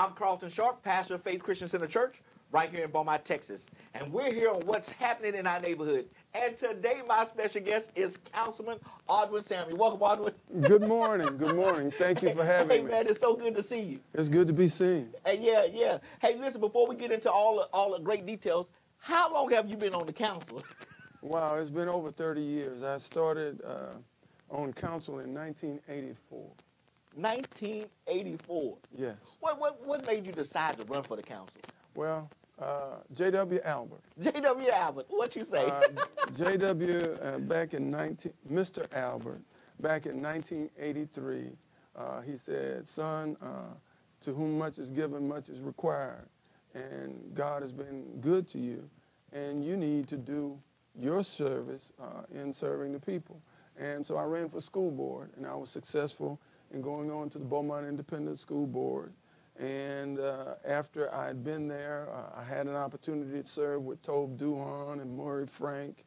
I'm Carlton Sharp, pastor of Faith Christian Center Church, right here in Beaumont, Texas. And we're here on what's happening in our neighborhood. And today, my special guest is Councilman Audwin Samuel. Welcome, Audwin. Good morning. Good morning. Thank you for having hey, me. Hey, man, it's so good to see you. It's good to be seen. Hey, yeah, yeah. Hey, listen, before we get into all the, all the great details, how long have you been on the council? Wow, it's been over 30 years. I started uh, on council in 1984. 1984. Yes. What, what, what made you decide to run for the council? Well, uh, J.W. Albert. J.W. Albert, what you say? Uh, J.W. Uh, back in 19, Mr. Albert, back in 1983, uh, he said, son, uh, to whom much is given, much is required. And God has been good to you, and you need to do your service uh, in serving the people. And so I ran for school board, and I was successful in going on to the Beaumont Independent School Board. And uh, after I had been there, uh, I had an opportunity to serve with Tobe Duhan and Murray Frank.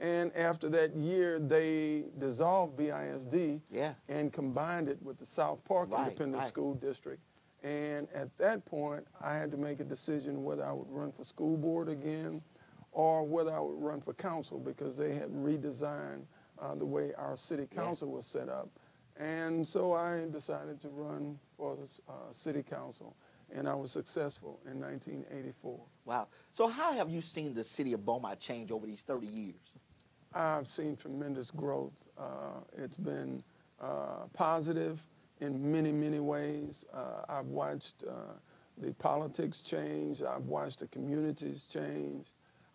And after that year, they dissolved BISD Yeah. and combined it with the South Park Right, Independent right. School District. And at that point, I had to make a decision whether I would run for school board again or whether I would run for council because they had redesigned uh, the way our city Yeah. council was set up. And so I decided to run for the uh, city council, and I was successful in 1984. Wow. So how have you seen the city of Beaumont change over these 30 years? I've seen tremendous growth. Uh, it's been uh, positive in many, many ways. Uh, I've watched uh, the politics change. I've watched the communities change.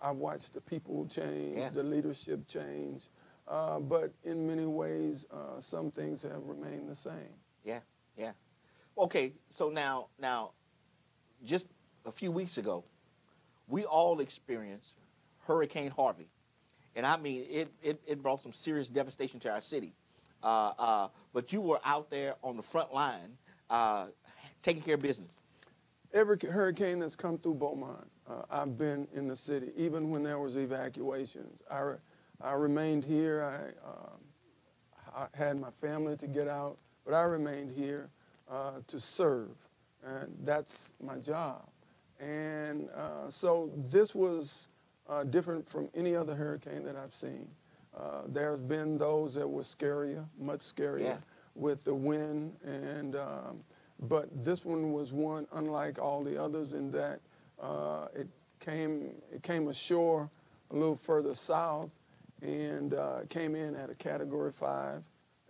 I've watched the people change, Yeah. the leadership change. Uh, but in many ways, uh, some things have remained the same. Yeah, yeah. Okay, so now, now, just a few weeks ago, we all experienced Hurricane Harvey, and I mean, it it, it brought some serious devastation to our city. Uh, uh, but you were out there on the front line, uh, taking care of business. Every hurricane that's come through Beaumont, uh, I've been in the city, even when there was evacuations. I, I remained here. I, uh, I had my family to get out, but I remained here uh, to serve, and that's my job. And uh, so this was uh, different from any other hurricane that I've seen. Uh, there have been those that were scarier, much scarier, Yeah. with the wind and um, but this one was one unlike all the others in that uh, it came it came ashore a little further south and uh, came in at a category five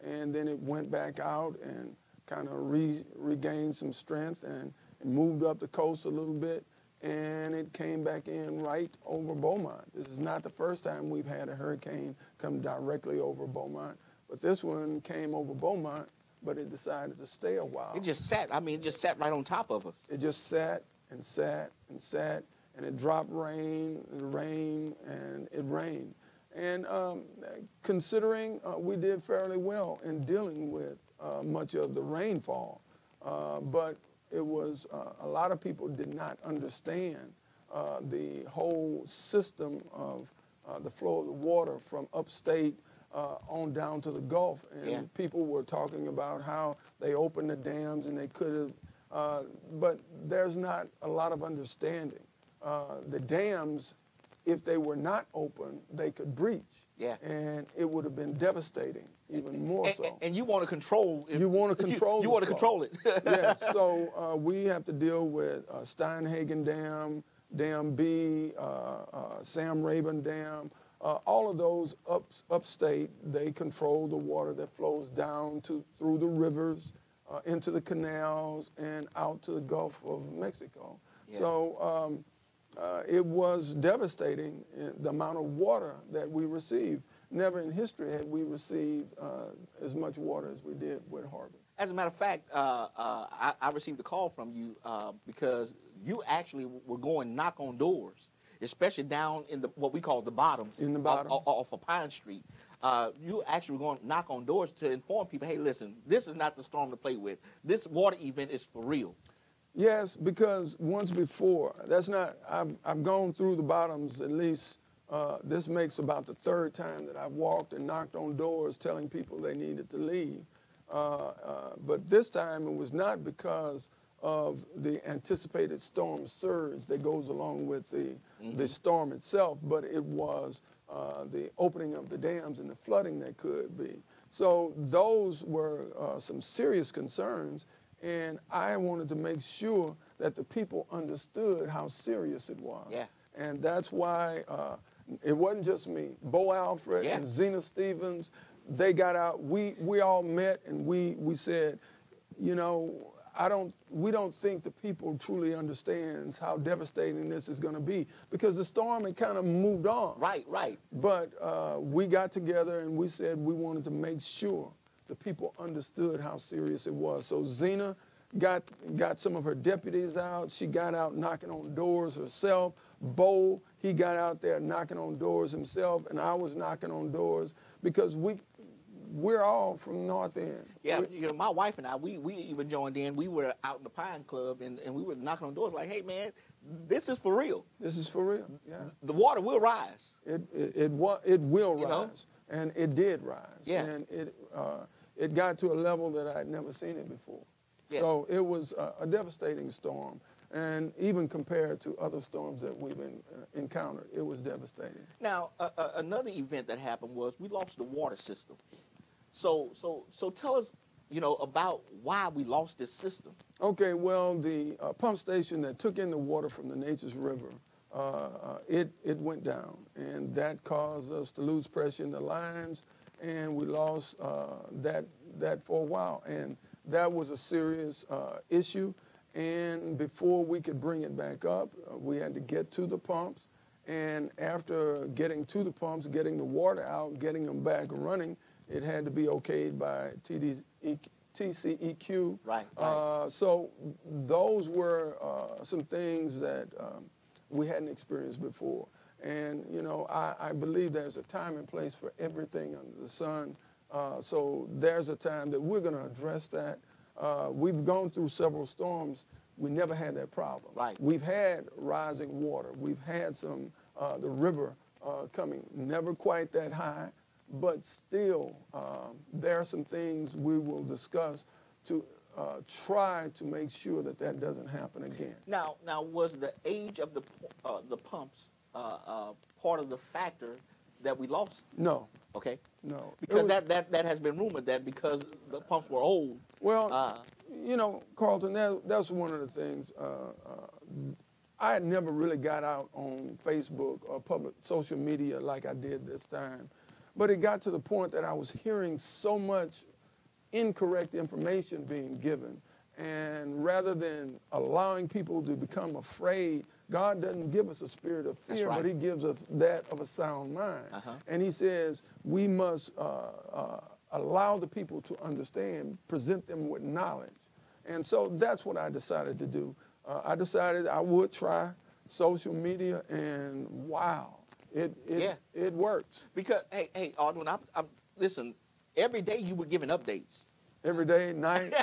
and then it went back out and kind of re- regained some strength and, and moved up the coast a little bit and it came back in right over Beaumont. This is not the first time we've had a hurricane come directly over Beaumont, but this one came over Beaumont, but it decided to stay a while. It just sat. I mean, it just sat right on top of us. It just sat and sat and sat, and it dropped rain and rain and it rained. And um, considering uh, we did fairly well in dealing with uh, much of the rainfall, uh, but it was uh, a lot of people did not understand uh, the whole system of uh, the flow of the water from upstate uh, on down to the Gulf. And Yeah. people were talking about how they opened the dams and they could have, uh, but there's not a lot of understanding. Uh, the dams, if they were not open, they could breach. Yeah. And it would have been devastating, even more And, so. and- and you want to control. You wanna control You, the want to control it. yeah. so uh, we have to deal with uh, Steinhagen Dam, Dam B, uh, uh, Sam Rayburn Dam. Uh, all of those up, upstate, they control the water that flows down to through the rivers, uh, into the canals, and out to the Gulf of Mexico. Yeah. So um, uh, it was devastating uh, the amount of water that we received. Never in history had we received uh, as much water as we did with Harvey. As a matter of fact, uh, uh, I, I received a call from you uh, because you actually were going knock on doors, especially down in the what we call the bottoms, In the off- bottoms. off, off of Pine Street. Uh, you actually were going to knock on doors to inform people, hey, listen, this is not the storm to play with. This water event is for real. Yes, because once before, that's not, I've, I've gone through the bottoms at least, uh, this makes about the third time that I've walked and knocked on doors telling people they needed to leave. Uh, uh, but this time it was not because of the anticipated storm surge that goes along with the, the storm itself, but it was uh, the opening of the dams and the flooding that could be. So those were uh, some serious concerns, and I wanted to make sure that the people understood how serious it was. Yeah. And that's why uh, it wasn't just me. Bo Alfred Yeah. and Zena Stephens, they got out. We we all met and we we said, you know, I don't we don't think the people truly understands how devastating this is going to be because the storm had kind of moved on. Right, right. But uh, we got together and we said we wanted to make sure the people understood how serious it was. So Zena got got some of her deputies out. She got out knocking on doors herself. Bo, he got out there knocking on doors himself, and I was knocking on doors because we we're all from North End. Yeah, We- you know, my wife and I, we, we even joined in. We were out in the Pine Club and, and we were knocking on doors like, hey, man, this is for real. this is for real. Yeah. The water will rise. It it it, it will You know? And it did rise. Yeah. And it uh, it got to a level that I'd never seen it before. Yeah. So it was a, a devastating storm, and even compared to other storms that we've been, uh, encountered, it was devastating. Now, uh, uh, another event that happened was we lost the water system. So, so, so tell us, you know, about why we lost this system. Okay, well, the uh, pump station that took in the water from the Neches River, uh, uh, it, it went down, and that caused us to lose pressure in the lines, and we lost uh, that, that for a while. And that was a serious uh, issue, and before we could bring it back up, uh, we had to get to the pumps, and after getting to the pumps, getting the water out, getting them back running, it had to be okayed by TCEQ. Right, right. Uh, so those were uh, some things that um, we hadn't experienced before. And, you know, I, I believe there's a time and place for everything under the sun. Uh, so there's a time that we're going to address that. Uh, we've gone through several storms. We never had that problem. Right. We've had rising water. We've had some, uh, the river uh, coming, never quite that high, but still, um, there are some things we will discuss to uh, try to make sure that that doesn't happen again. Now, now was the age of the uh, the pumps uh, uh, part of the factor that we lost? No, Okay, no. Because was- that, that that has been rumored that because the pumps were old. Well, Uh, you know, Carlton, that, that's one of the things. Uh, uh, I had never really got out on Facebook or public social media like I did this time. But it got to the point that I was hearing so much incorrect information being given. And rather than allowing people to become afraid, God doesn't give us a spirit of fear, right. but He gives us that of a sound mind. Uh-huh. And He says we must uh, uh, allow the people to understand, present them with knowledge. And so that's what I decided to do. Uh, I decided I would try social media, and wow, it it, Yeah. it works. Because hey, hey, Audwin, I'm, I'm listen. Every day you were giving updates. every day, night,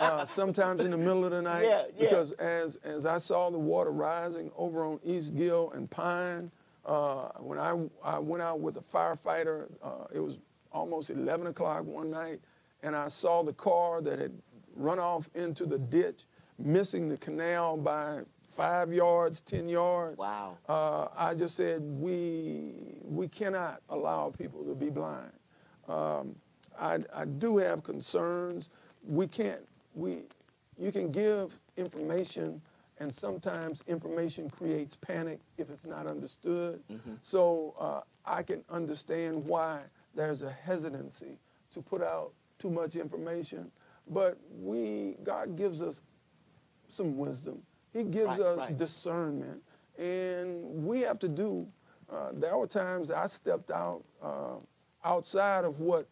uh, sometimes in the middle of the night. Yeah, yeah. Because as as I saw the water rising over on East Gill and Pine, uh, when I I went out with a firefighter, uh, it was almost 11 o'clock one night, and I saw the car that had run off into the ditch, missing the canal by five yards, 10 yards. Wow. Uh, I just said we we cannot allow people to be blind. Um, I, I do have concerns. We can't we you can give information and sometimes information creates panic if it's not understood. So uh, I can understand why there's a hesitancy to put out too much information. But we God gives us some wisdom. He gives Right, us right. discernment, and we have to do. Uh, there were times I stepped out uh, outside of what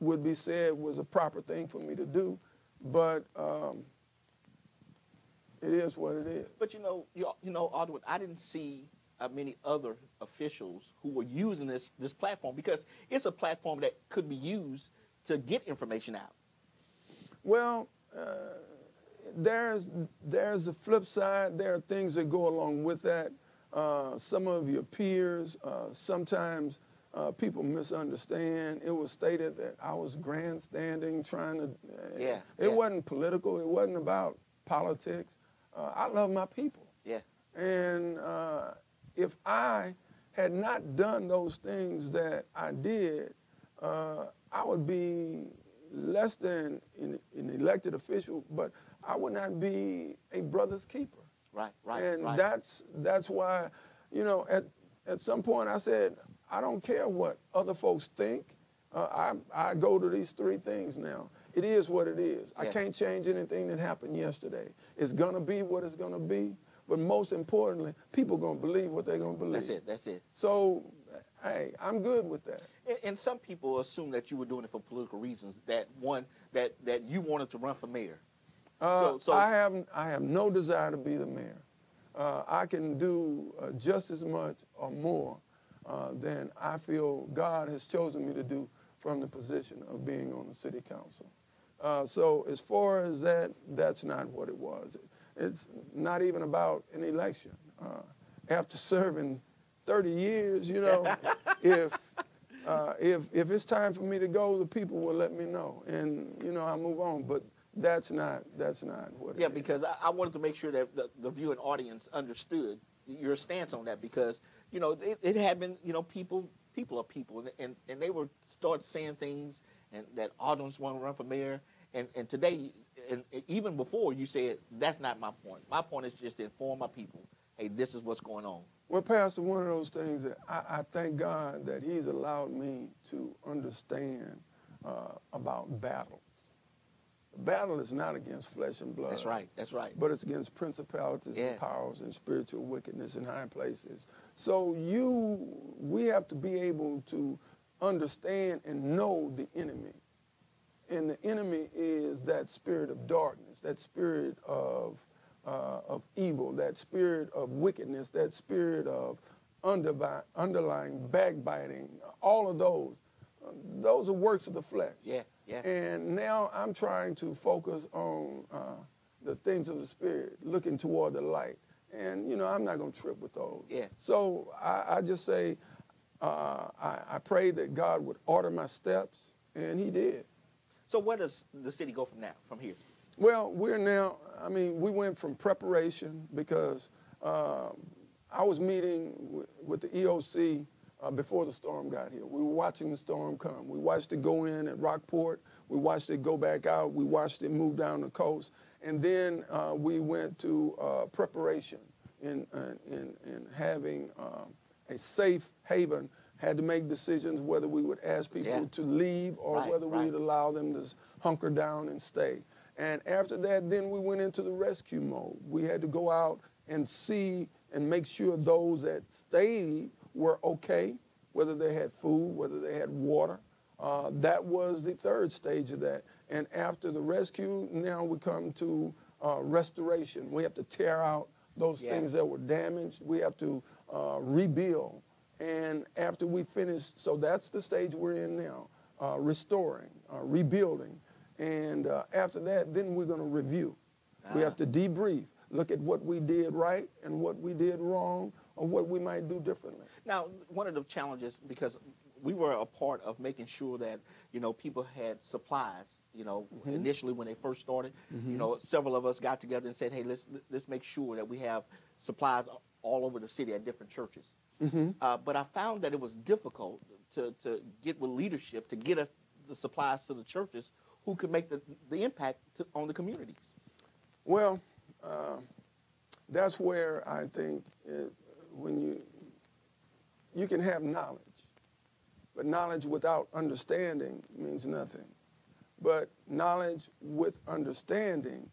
would be said was a proper thing for me to do, but um, it is what it is. But you know, you, you know, Audwin, I didn't see uh, many other officials who were using this this platform because it's a platform that could be used to get information out. Well, uh, there's there's a flip side. There are things that go along with that. Uh, some of your peers, uh, sometimes uh, people misunderstand. It was stated that I was grandstanding, trying to. uh, Yeah, It yeah. wasn't political. It wasn't about politics. Uh, I love my people. Yeah. And uh, if I had not done those things that I did, uh, I would be less than an, an, elected official, but I would not be a brother's keeper. Right, right, and right. that's that's why, you know, at at some point I said I don't care what other folks think. Uh, I I go to these three things now. It is what it is. Yeah. I can't change anything that happened yesterday. It's gonna be what it's gonna be. But most importantly, people are gonna believe what they're gonna believe. That's it. That's it. So, hey, I'm good with that. And, and, some people assume that you were doing it for political reasons. That one, that that you wanted to run for mayor. Uh, so, so, I have I have no desire to be the mayor. Uh, I can do uh, just as much or more uh, than I feel God has chosen me to do from the position of being on the city council. Uh, so as far as that, that's not what it was. It's not even about an election. Uh, after serving 30 years, you know, if uh, if if it's time for me to go, the people will let me know, and you know I move on. But that's not that's not what. Yeah, because I, I, wanted to make sure that the, the viewing audience understood your stance on that because you know it, it had been you know people people are people and, and, and they were start saying things and that Audwin's want to run for mayor and and today and even before you said that's not my point. My point is just to inform my people, hey, this is what's going on. Well, Pastor, one of those things that I, I thank God that He's allowed me to understand uh, about battles. The battle is not against flesh and blood. That's right. That's right. But it's against principalities yeah. and powers and spiritual wickedness in high places. So you, we have to be able to understand and know the enemy and the enemy is that spirit of darkness, that spirit of, uh, of evil, that spirit of wickedness, that spirit of underlying backbiting, all of those. Those are works of the flesh. Yeah, yeah. And now I'm trying to focus on uh, the things of the spirit, looking toward the light. And, you know, I'm not going to trip with those. Yeah. So I, I just say, uh, I, I pray that God would order my steps, and He did. So where does the city go from now, from here? Well, we're now, I mean, we went from preparation because uh, I was meeting with the EOC uh, before the storm got here. We were watching the storm come. We watched it go in at Rockport. We watched it go back out. We watched it move down the coast. And then uh, we went to uh, preparation in, in, in having um, a safe haven had to make decisions whether we would ask people yeah. to leave or right, whether right. we'd allow them to hunker down and stay. And after that, then we went into the rescue mode. We had to go out and see and make sure those that stayed were okay, whether they had food, whether they had water. Uh, that was the third stage of that. And after the rescue, now we come to uh, restoration. We have to tear out those yeah. things that were damaged. We have to uh, rebuild. And after we finish, so that's the stage we're in now, uh, restoring, uh, rebuilding. And uh, after that, then we're going to review. Ah. We have to ah. debrief, look at what we did right and what we did wrong or what we might do differently. Now, one of the challenges, because we were a part of making sure that, you know, people had supplies you know, mm-hmm. initially when they first started. Mm-hmm. You know, several of us got together and said, "Hey, let's let's make sure that we have supplies all over the city at different churches." Mm-hmm. Uh, but I found that it was difficult to, to get with leadership to get us the supplies to the churches who could make the, the impact to, on the communities. Well, uh, that's where I think it, when you you can have knowledge, but knowledge without understanding means nothing. But knowledge with understanding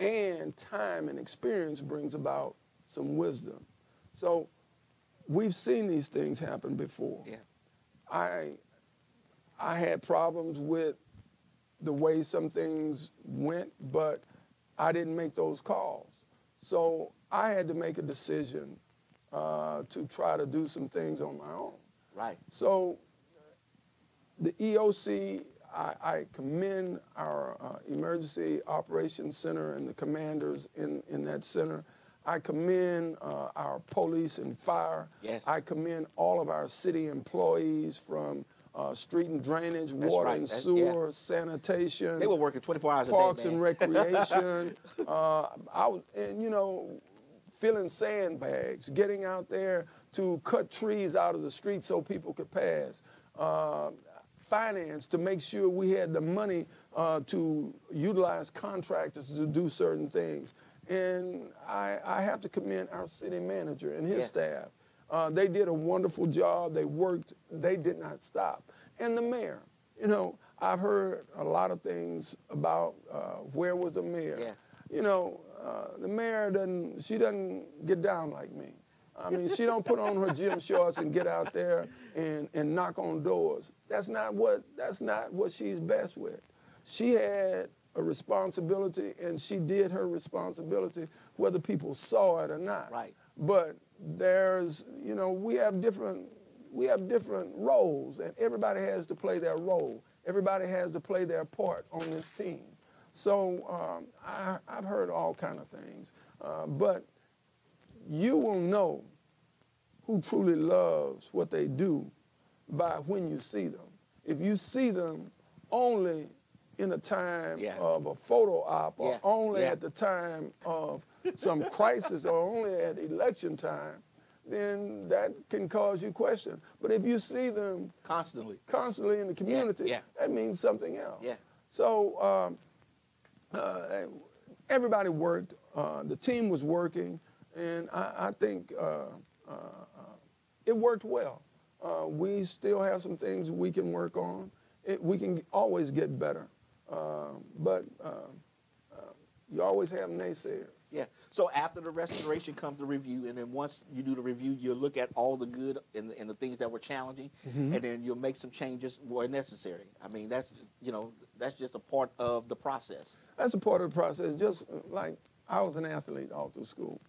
and time and experience brings about some wisdom. So we've seen these things happen before. Yeah. I I had problems with the way some things went, but I didn't make those calls. So I had to make a decision uh, to try to do some things on my own. Right. So the EOC, I, I commend our uh, Emergency Operations Center and the commanders in, in that center I commend uh, our police and fire. Yes. I commend all of our city employees from uh, street and drainage, That's water right. and That- sewer, sanitation. They were working 24 hours a day, Parks and recreation. uh, I and you know, filling sandbags, getting out there to cut trees out of the street so people could pass. Uh, finance to make sure we had the money uh, to utilize contractors to do certain things. And I, I have to commend our city manager and his Yeah. staff. Uh, they did a wonderful job. They worked. They did not stop. And the mayor, you know, I've heard a lot of things about uh, where was the mayor. Yeah. You know, uh, the mayor doesn't. She doesn't get down like me. I mean, she don't put on her gym shorts and get out there and, and knock on doors. That's not what that's not what she's best with. She had a responsibility and she did her responsibility whether people saw it or not. Right. But there's, you know, we have different we have different roles and everybody has to play their role. Everybody has to play their part on this team. So um, I, I've heard all kind of things, uh, but you will know who truly loves what they do by when you see them. If you see them only in a time Yeah. of a photo op or Yeah. only Yeah. at the time of some crisis or only at election time, then that can cause you question. But if you see them Constantly. constantly in the community, that means something else. Yeah. So um, uh, everybody worked. Uh, the team was working, and I, I think uh, uh, uh, it worked well. We still have some things we can work on. It, we can always get better, but you always have naysayers. Yeah. So after the restoration comes the review, and then once you do the review, you'll look at all the good and, and the things that were challenging, Mm-hmm. and then you'll make some changes where necessary. I mean, that's you know that's just a part of the process. That's a part of the process. Just like I was an athlete all through school.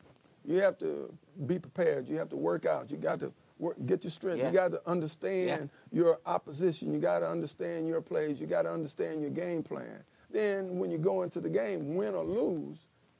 You have to be prepared. You have to work out. You got to work, get your strength. Yeah. You got to understand your opposition. You got to understand your plays. You got to understand your game plan. Then when you go into the game, win or lose,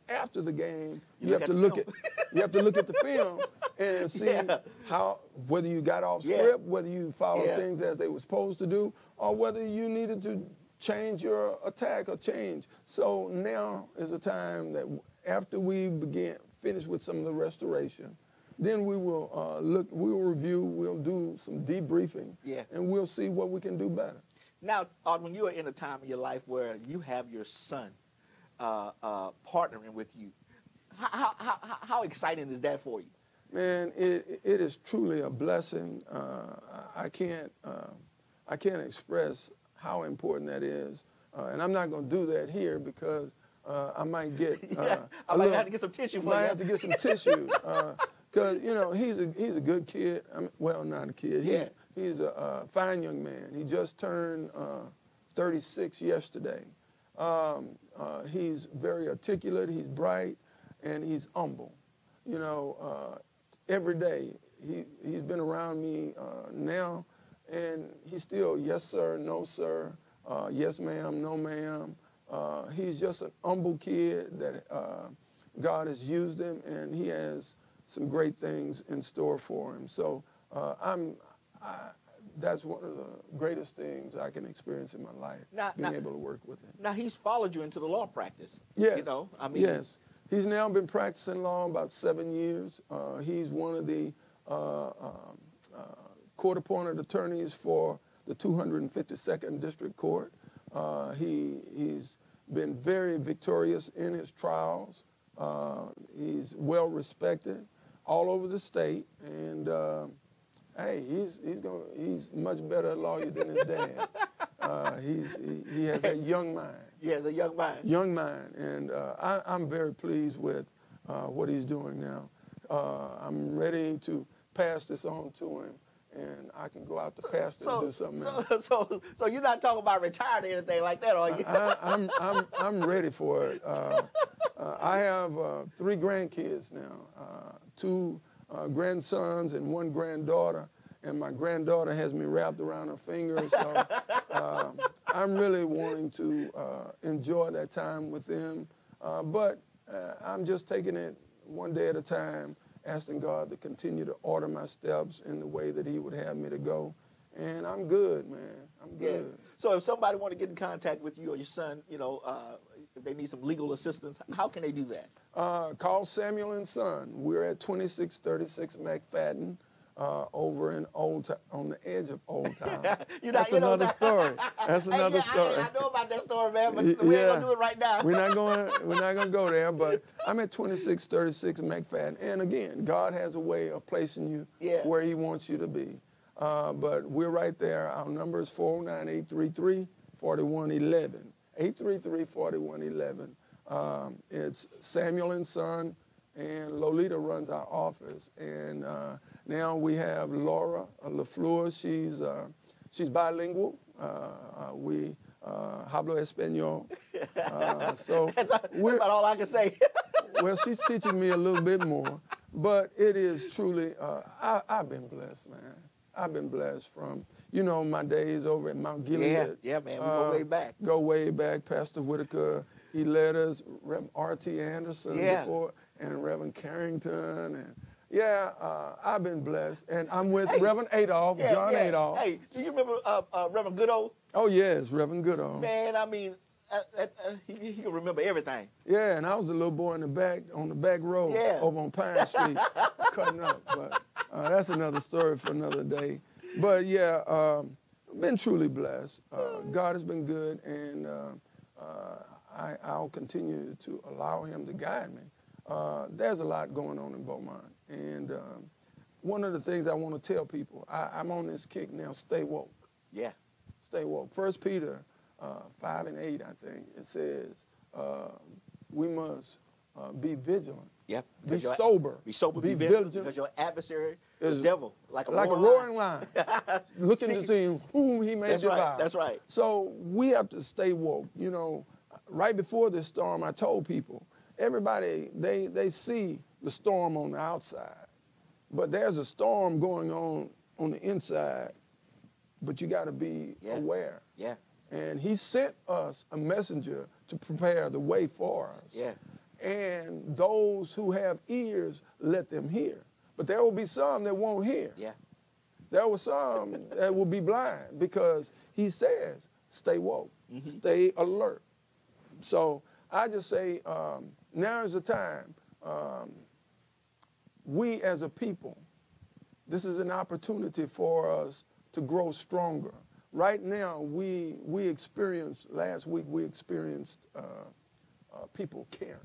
after the game, You you, have to look film. at you have to look at the film and see Yeah. how whether you got off Yeah. script, whether you followed Yeah. things as they were supposed to do, or whether you needed to change your attack or change. So now is the time that after we begin, finish with some of the restoration, then we will uh, look, we will review, we'll do some debriefing, Yeah. and we'll see what we can do better. Now, uh, when you are in a time in your life where you have your son uh, uh, partnering with you, how, how, how, exciting is that for you? Man, it, it is truly a blessing. Uh, I can't uh, I can't express how important that is, uh, and I'm not going to do that here because uh, I might get. Uh, Yeah, I might little- have to get some tissue for Might you. have to get some tissue because you know he's a he's a good kid. I mean, well, not a kid. He's, Yeah. he's a fine young man. He just turned uh, 36 yesterday. Um, uh, he's very articulate. He's bright, and he's humble. You know, uh, every day he he's been around me uh, now, and he's still yes sir, no sir, uh, yes ma'am, no ma'am. Uh, he's just an humble kid that uh, God has used him, and he has some great things in store for him. So I'm. That's one of the greatest things I can experience in my life, Now- being now- able to work with him. Now he's followed you into the law practice. Yes. You know, I mean, yes. He's now been practicing law about seven years. Uh, he's one of the uh, um, uh, court-appointed attorneys for the 252nd District Court. Uh, he he's been very victorious in his trials. Uh, he's well respected all over the state, and uh, hey, he's he's going he's much better a lawyer than his dad. Uh, he's, he, he has a young mind he has a young mind. young mind, and uh, I, I'm very pleased with uh, what he's doing now. Uh, I'm ready to pass this on to him, and I can go out to pasture and do something else. so, so, so you're not talking about retiring or anything like that, are you? I, I'm, I'm, I'm ready for it. Uh, uh, I have uh, three grandkids now, uh, two uh, grandsons and one granddaughter, and my granddaughter has me wrapped around her finger. So uh, I'm really wanting to uh, enjoy that time with them. Uh, but uh, I'm just taking it one day at a time, asking God to continue to order my steps in the way that He would have me to go. and I'm good, man. I'm Yeah. good. So if somebody want to get in contact with you or your son, you know, uh, if they need some legal assistance, how can they do that? Uh, call Samuel and Son. We're at 2636 McFaddin. Uh, over in Old Town, on the edge of Old Town. You know, That's you know another that- story. That's Hey, another yeah, story. I, I know about that story, man, but Y- we ain't yeah. gonna do it right now. we're not going. We're not going to go there. But I'm at 2636 McFaddin, and again, God has a way of placing you Yeah. where He wants you to be. Uh, but we're right there. Our number is 409-833-4111. 833-4111. Um, it's Samuel and Son, and Lolita runs our office. And uh, now we have Laura LaFleur. She's uh, she's bilingual. Uh, uh, we uh, hablo español. Uh, so that's, that's about all I can say. well, she's teaching me a little bit more, but it is truly, uh, I, I've been blessed, man. I've been blessed from, you know, my days over at Mount Gilead. Yeah, yeah, man, we go way back. Go way back. Pastor Whitaker, he led us, Reverend R.T. Anderson Yeah. before, and Reverend Carrington, and yeah, uh, I've been blessed. And I'm with Hey. Reverend Adolph, Yeah, John yeah. Adolph. Hey, do you remember uh, uh, Reverend Goodo? Oh yes, Reverend Goodall. Man, I mean, uh, uh, uh, he, he can remember everything. Yeah, and I was a little boy in the back on the back row Yeah. over on Pine Street, cutting up. But uh, that's another story for another day. But yeah, um, been truly blessed. Uh, God has been good, and uh, uh, I, I'll continue to allow Him to guide me. Uh, there's a lot going on in Beaumont, and um, one of the things I want to tell people, I, I'm on this kick now. Stay woke Yeah, stay woke. First Peter uh, five and eight, I think it says uh, we must uh, be vigilant, Yep. be your- sober, Be sober, be, be vigilant, because your adversary is the devil, like a like a roaring roaring lion. looking to see whom he may That's right, that's right. So we have to stay woke. You know, right before this storm, I told people, everybody they they see the storm on the outside, but there's a storm going on on the inside. But you got to be Yeah. aware. Yeah, And he sent us a messenger to prepare the way for us. Yeah. And those who have ears, let them hear. But there will be some that won't hear. yeah. There will some that will be blind because he says, stay woke, Mm-hmm. stay alert. So I just say, um, now is the time. Um, we as a people, this is an opportunity for us to grow stronger. Right now, we we experienced last week. We experienced uh, uh, people caring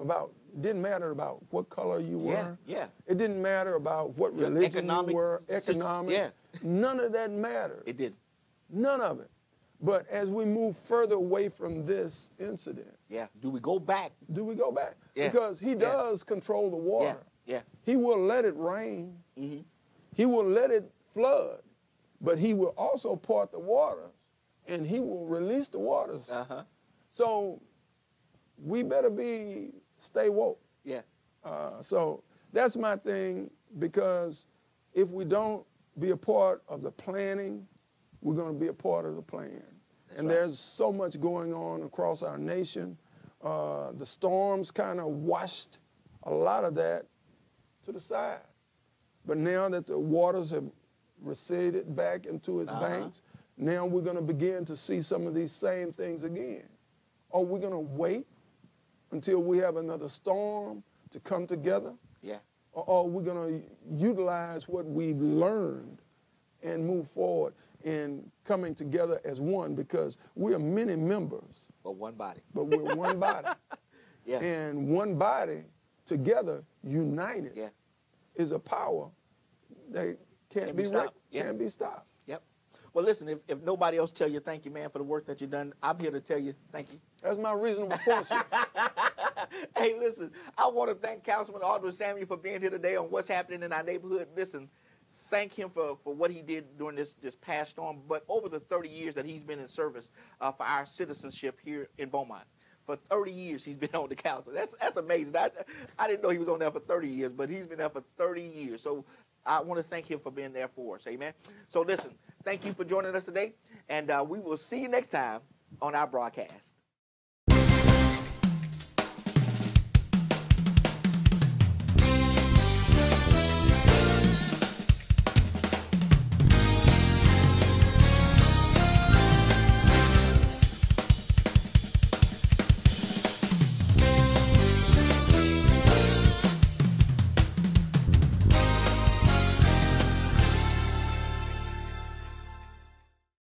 about. Didn't matter about what color you were. Yeah, yeah. It didn't matter about what religion economic you were. Economic. yeah. None of that mattered. It did. None of it. But as we move further away from this incident, Yeah. Do we go back? do we go back? Yeah, Because he yeah. does control the water. Yeah. He will let it rain. Mm-hmm. He will let it flood, but he will also part the waters, and he will release the waters. Uh huh. So we better be stay woke. Yeah. Uh, so that's my thing because if we don't be a part of the planning, we're going to be a part of the plan. and right. there's so much going on across our nation. Uh, the storms kind of washed a lot of that to the side. But now that the waters have receded back into its Uh-huh. banks, now we're going to begin to see some of these same things again. Are we going to wait until we have another storm to come together? Yeah. Or are we going to utilize what we've learned and move forward in coming together as one? Because we are many members, But one body. but we're one body. Yeah. And one body together, united, Yeah. is a power that can't, Can't be, be stopped. Yeah. can't be stopped. Yep. Well, listen. If, if nobody else tell you thank you, man, for the work that you've done, I'm here to tell you thank you. That's my reasonable portion. hey, listen, I want to thank Councilman Audwin Samuel for being here today on what's happening in our neighborhood. Listen, thank him for, for what he did during this, this past storm, but over the 30 years that he's been in service uh, for our citizenship here in Beaumont. For 30 years, he's been on the council. That's that's amazing. I, I didn't know he was on there for 30 years, but he's been there for 30 years. So I want to thank him for being there for us. Amen. So listen, thank you for joining us today, and uh, we will see you next time on our broadcast.